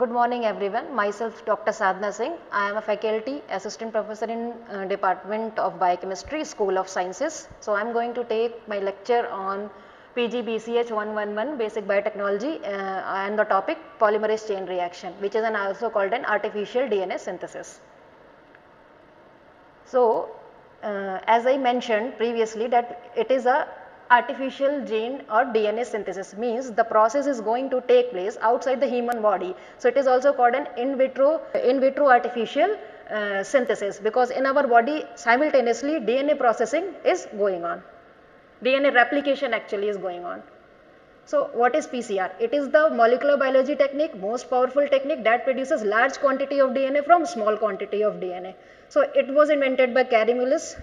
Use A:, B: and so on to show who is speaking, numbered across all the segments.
A: Good morning everyone. Myself Dr. Sadhana Singh. I am a faculty assistant professor in uh, Department of Biochemistry, School of Sciences. So I am going to take my lecture on PGBCH 111 basic biotechnology uh, and the topic polymerase chain reaction which is an also called an artificial DNA synthesis. So uh, as I mentioned previously that it is a artificial gene or DNA synthesis means the process is going to take place outside the human body. So, it is also called an in vitro, in vitro artificial uh, synthesis because in our body simultaneously DNA processing is going on. DNA replication actually is going on. So, what is PCR? It is the molecular biology technique, most powerful technique that produces large quantity of DNA from small quantity of DNA. So, it was invented by Kary Mullis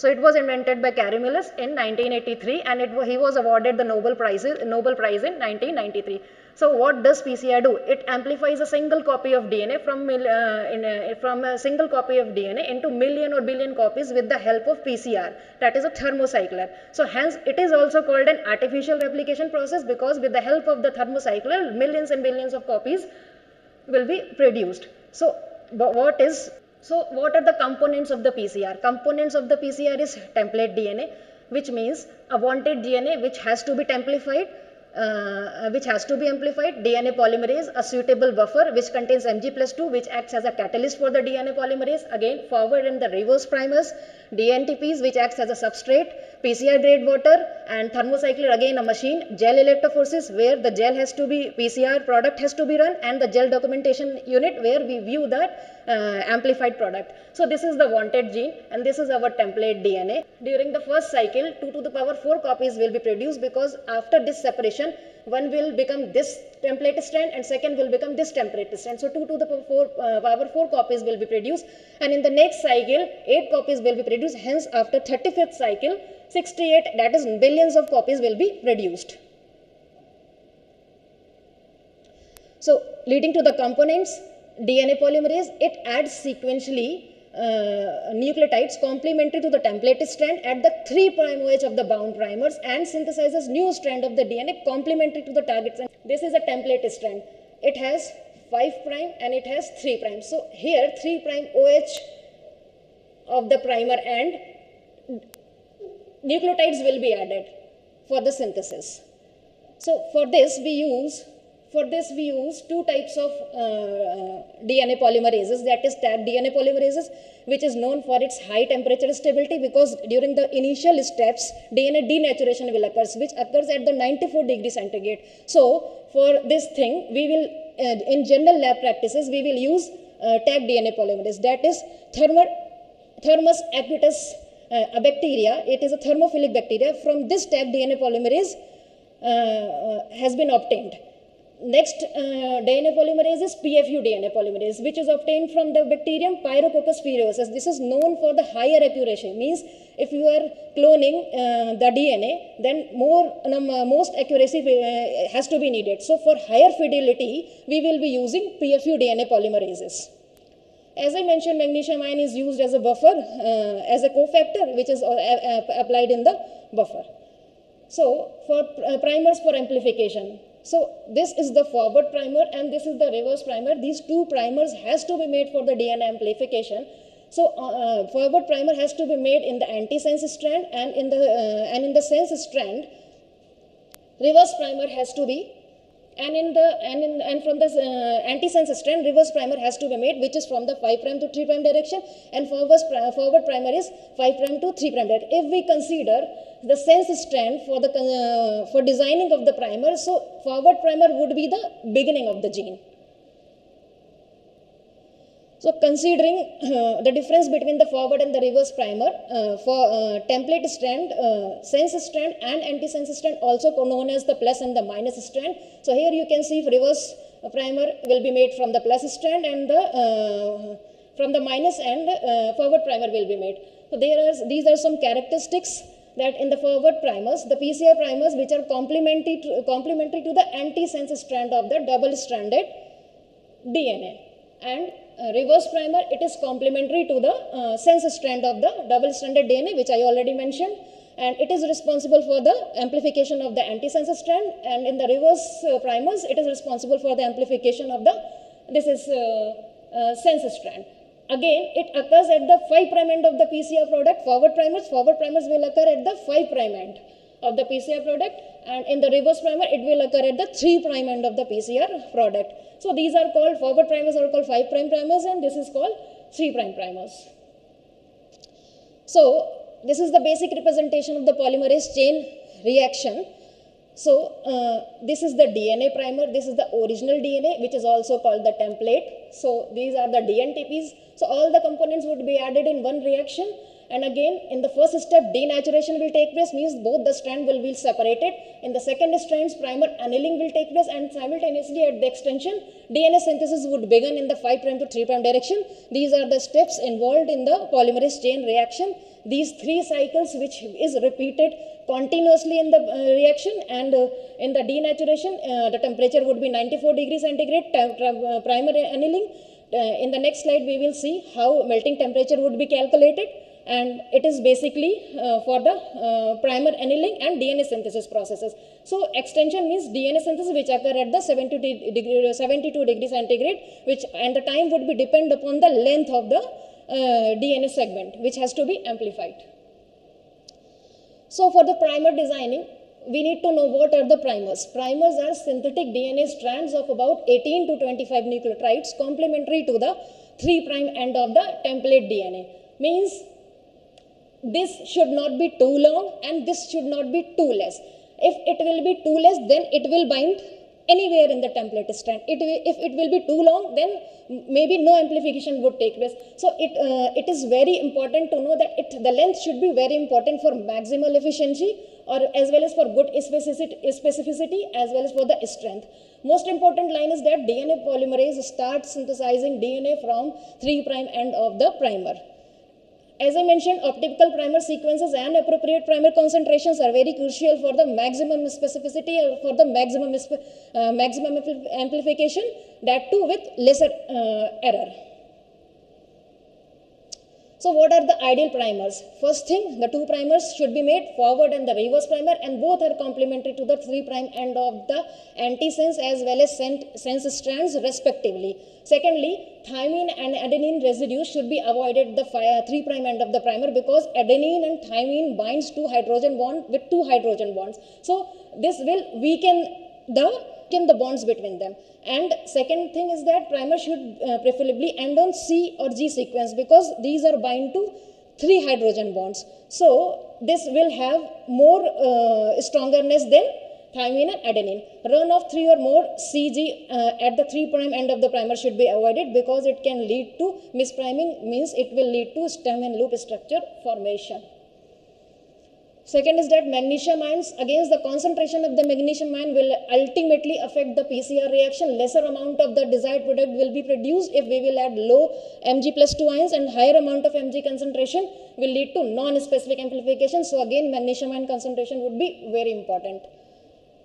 A: so it was invented by Kary Mullis in 1983 and it, he was awarded the Nobel Prize, Nobel Prize in 1993. So what does PCR do? It amplifies a single copy of DNA from, uh, a, from a single copy of DNA into million or billion copies with the help of PCR that is a thermocycler. So hence it is also called an artificial replication process because with the help of the thermocycler millions and billions of copies will be produced. So what is so what are the components of the PCR? Components of the PCR is template DNA which means a wanted DNA which has to be templified uh, which has to be amplified, DNA polymerase, a suitable buffer which contains Mg plus 2 which acts as a catalyst for the DNA polymerase, again forward and the reverse primers, DNTPs which acts as a substrate, PCR grade water and thermocycler again a machine, gel electrophoresis where the gel has to be, PCR product has to be run and the gel documentation unit where we view that uh, amplified product. So this is the wanted gene and this is our template DNA. During the first cycle 2 to the power 4 copies will be produced because after this separation one will become this template strand and second will become this template strand. So 2 to the 4, uh, power 4 copies will be produced and in the next cycle 8 copies will be produced hence after 35th cycle 68 that is billions of copies will be produced. So leading to the components DNA polymerase, it adds sequentially uh, nucleotides complementary to the template strand at the 3' OH of the bound primers and synthesizes new strand of the DNA complementary to the target strand. This is a template strand. It has 5' and it has 3'. So here 3' OH of the primer and nucleotides will be added for the synthesis. So for this we use for this we use two types of uh, DNA polymerases that is Taq DNA polymerases which is known for its high temperature stability because during the initial steps DNA denaturation will occur which occurs at the 94 degree centigrade. So for this thing we will uh, in general lab practices we will use uh, Taq DNA polymerase that is thermo, Thermus aquaticus uh, a bacteria it is a thermophilic bacteria from this Taq DNA polymerase uh, uh, has been obtained. Next uh, DNA polymerase is PFU DNA polymerase, which is obtained from the bacterium Pyrococcus furiosus. This is known for the higher accuracy. Means if you are cloning uh, the DNA, then more um, uh, most accuracy uh, has to be needed. So for higher fidelity, we will be using PFU DNA polymerases. As I mentioned, magnesium ion is used as a buffer, uh, as a cofactor, which is uh, applied in the buffer. So for primers for amplification, so this is the forward primer and this is the reverse primer. These two primers has to be made for the DNA amplification. So uh, uh, forward primer has to be made in the antisense strand and in the uh, and in the sense strand. Reverse primer has to be and in the and in and from the uh, antisense strand reverse primer has to be made which is from the 5 prime to 3 prime direction and forward forward primer is 5 prime to 3 prime direction. If we consider the sense strand for the uh, for designing of the primer, so forward primer would be the beginning of the gene. So considering uh, the difference between the forward and the reverse primer uh, for uh, template strand, uh, sense strand and anti-sense strand also known as the plus and the minus strand. So here you can see reverse primer will be made from the plus strand and the uh, from the minus and uh, forward primer will be made. So there are these are some characteristics that in the forward primers, the PCR primers which are complementary to, complementary to the anti-sense strand of the double-stranded DNA and uh, reverse primer, it is complementary to the uh, sense strand of the double-stranded DNA, which I already mentioned.
B: and it is responsible for the amplification of the antisense strand and in the reverse uh, primers it is responsible for the amplification of the this is uh, uh, sense strand. Again, it occurs at the 5 prime end of the PCR product. Forward primers, forward primers will occur at the 5 prime end of the PCR product and in the reverse primer it will occur at the 3 prime end of the PCR product. So these are called forward primers are called 5 prime primers and this is called 3 prime primers. So this is the basic representation of the polymerase chain reaction. So uh, this is the DNA primer, this is the original DNA which is also called the template. So these are the DNTPs. So all the components would be added in one reaction and again, in the first step, denaturation will take place, means both the strand will be separated. In the second strands, primer annealing will take place and simultaneously at the extension, DNA synthesis would begin in the 5' to 3' direction. These are the steps involved in the polymerase chain reaction. These three cycles which is repeated continuously in the uh, reaction and uh, in the denaturation, uh, the temperature would be 94 degrees centigrade, uh, primer annealing. Uh, in the next slide, we will see how melting temperature would be calculated and it is basically uh, for the uh, primer annealing and DNA synthesis processes. So extension means DNA synthesis which occur at the 72 degree, 72 degree centigrade which and the time would be depend upon the length of the uh, DNA segment which has to be amplified. So for the primer designing we need to know what are the primers. Primers are synthetic DNA strands of about 18 to 25 nucleotides complementary to the 3' end of the template DNA. Means this should not be too long and this should not be too less. If it will be too less, then it will bind anywhere in the template strand. It if it will be too long, then maybe no amplification would take place. So it, uh, it is very important to know that it, the length should be very important for maximal efficiency or as well as for good specificity, as well as for the strength. Most important line is that DNA polymerase starts synthesizing DNA from 3' end of the primer. As I mentioned, optical primer sequences and appropriate primer concentrations are very crucial for the maximum specificity or for the maximum, uh, maximum amplification, that too with lesser uh, error. So what are the ideal primers? First thing, the two primers should be made forward and the reverse primer and both are complementary to the 3' prime end of the antisense as well as sense strands respectively. Secondly, thymine and adenine residues should be avoided the 3' uh, prime end of the primer because adenine and thymine binds two hydrogen bond with two hydrogen bonds. So this will weaken the the bonds between them. And second thing is that primer should uh, preferably end on C or G sequence because these are bind to three hydrogen bonds. So this will have more uh, strongerness than thymine and adenine. Run of three or more CG uh, at the 3' prime end of the primer should be avoided because it can lead to mispriming means it will lead to stem and loop structure formation. Second is that magnesium ions against the concentration of the magnesium ion will ultimately affect the PCR reaction. Lesser amount of the desired product will be produced if we will add low Mg plus 2 ions and higher amount of Mg concentration will lead to non-specific amplification. So again magnesium ion concentration would be very important.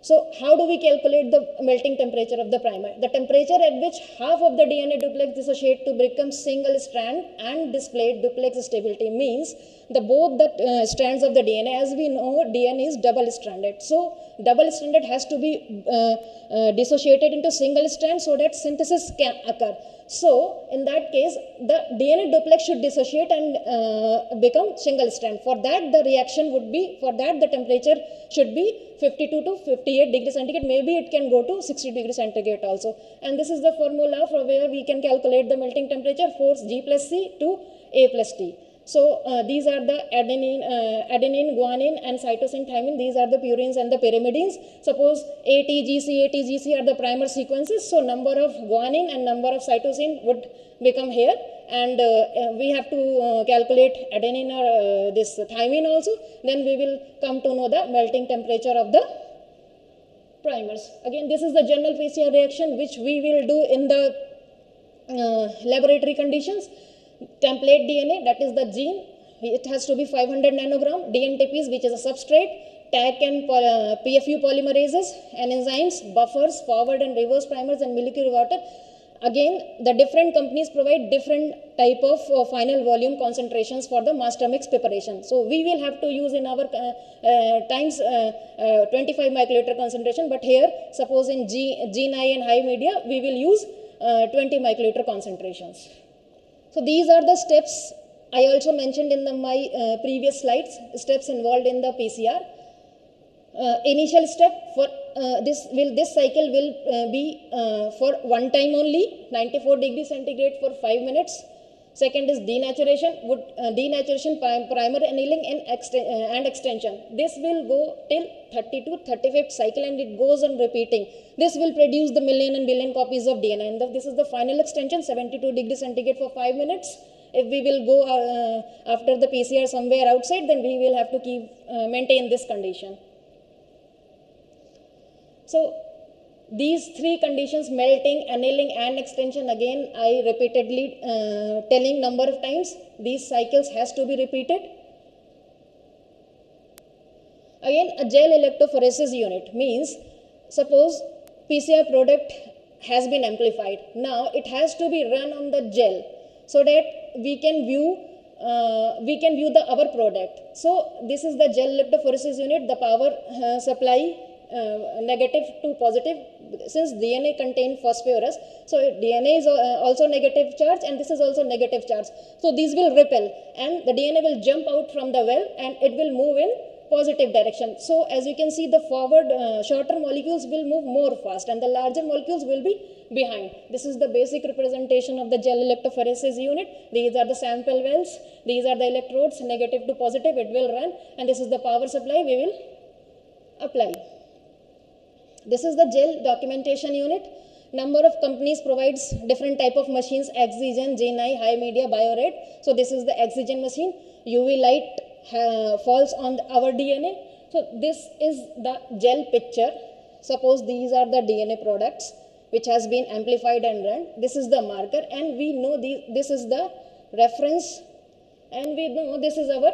B: So how do we calculate the melting temperature of the primer? The temperature at which half of the DNA duplex dissociate to become single strand and display duplex stability means the both the uh, strands of the DNA as we know DNA is double stranded. So double stranded has to be uh, uh, dissociated into single strand so that synthesis can occur. So in that case, the DNA duplex should dissociate and uh, become single strand. For that, the reaction would be, for that the temperature should be 52 to 58 degrees centigrade. Maybe it can go to 60 degrees centigrade also. And this is the formula for where we can calculate the melting temperature, force G plus C to A plus T. So uh, these are the adenine, uh, adenine, guanine and cytosine thymine. These are the purines and the pyrimidines. Suppose ATGC, ATGC are the primer sequences. So number of guanine and number of cytosine would become here. And uh, uh we have to uh, calculate adenine or uh, this thymine also. Then we will come to know the melting temperature of the primers. Again, this is the general PCR reaction which we will do in the laboratory conditions template DNA, that is the gene. It has to be 500 nanogram. DNTPs, which is a substrate. Taq and uh, PFU polymerases and enzymes, buffers, forward and reverse primers and molecular water. again the different companies provide different type of uh, final volume concentrations for the master mix preparation so we will have to use in our uh, uh, times uh, uh, 25 microliter concentration but here suppose in g g9 and HiMedia we will use uh, 20 microliter concentrations so these are the steps i also mentioned in the, my previous slides steps involved in the pcr uh, initial step for uh, this will this cycle will uh, be uh, for one time only 94 degree centigrade for 5 minutes second is denaturation would uh, denaturation prim primer annealing and, uh, and extension. This will go till 30 to 35th cycle and it goes on repeating. This will produce the million and billion copies of dna and the, this is the final extension 72 degree centigrade for 5 minutes. If we will go after the pcr somewhere outside then we will have to keep maintain this condition. So these three conditions melting annealing and extension again i repeatedly uh, telling number of times these cycles has to be repeated. Again a gel electrophoresis unit means suppose pcr product has been amplified. Now it has to be run on the gel so that we can view uh, we can view the our product. So this is the gel electrophoresis unit the power uh, supply uh, negative to positive since DNA contain phosphorus. So DNA is uh, also negative charge and this is also negative charge. So these will repel and the DNA will jump out from the well and it will move in positive direction. So as you can see the forward uh, shorter molecules will move more fast and the larger molecules will be behind. This is the basic representation of the gel electrophoresis unit. These are the sample wells. These are the electrodes negative to positive it will run and this is the power supply we will apply. This is the gel documentation unit. Number of companies provides different type of machines, Exigen, Genii, HiMedia, Bio-Rad. So this is the Exigen machine. UV light uh, falls on our DNA. So this is the gel picture. Suppose these are the DNA products which has been amplified and run. This is the marker and we know this is the reference and we know this is our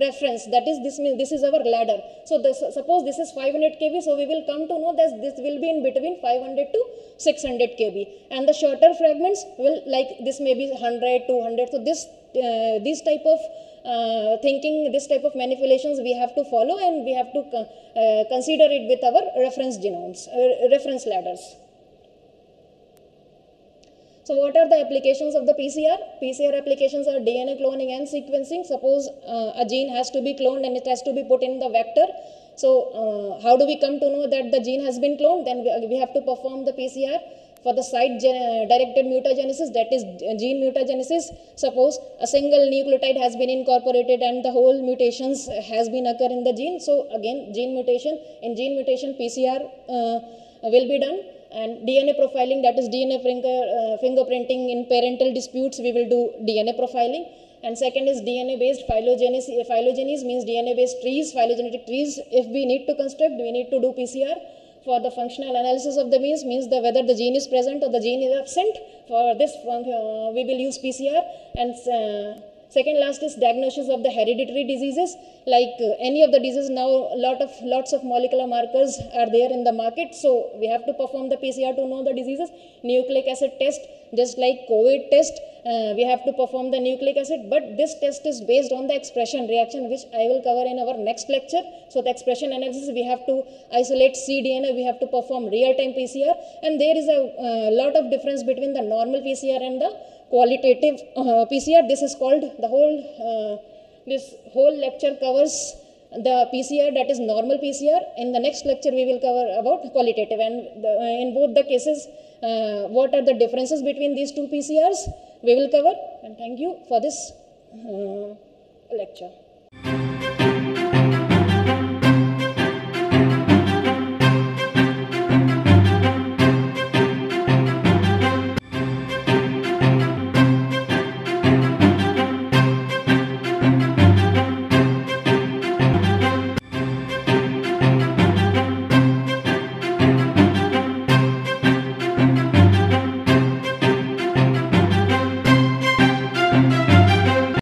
B: reference that is this means this is our ladder. So this, suppose this is 500 kb so we will come to know that this will be in between 500 to 600 kb and the shorter fragments will like this may be 100 200 so this uh, this type of uh, thinking this type of manipulations we have to follow and we have to uh, consider it with our reference genomes uh, reference ladders so what are the applications of the PCR? PCR applications are DNA cloning and sequencing. Suppose uh, a gene has to be cloned and it has to be put in the vector. So uh, how do we come to know that the gene has been cloned? Then we have to perform the PCR for the site directed mutagenesis that is gene mutagenesis suppose a single nucleotide has been incorporated and the whole mutations has been occur in the gene so again gene mutation in gene mutation pcr uh, will be done and DNA profiling that is DNA uh, fingerprinting in parental disputes we will do DNA profiling. And second is DNA based phylogenesis phylogenes means DNA based trees phylogenetic trees. If we need to construct we need to do PCR for the functional analysis of the means means the whether the gene is present or the gene is absent. For this uh, we will use PCR and uh, Second last is diagnosis of the hereditary diseases. Like uh, any of the diseases now, lot of lots of molecular markers are there in the market. So we have to perform the PCR to know the diseases. Nucleic acid test, just like COVID test, uh, we have to perform the nucleic acid. But this test is based on the expression reaction, which I will cover in our next lecture. So the expression analysis, we have to isolate cDNA, we have to perform real-time PCR, and there is a uh, lot of difference between the normal PCR and the qualitative uh, PCR. This is called the whole, uh, this whole lecture covers the PCR that is normal PCR. In the next lecture, we will cover about qualitative and the, uh, in both the cases, uh, what are the differences between these two PCRs, we will cover. And thank you for this uh, lecture.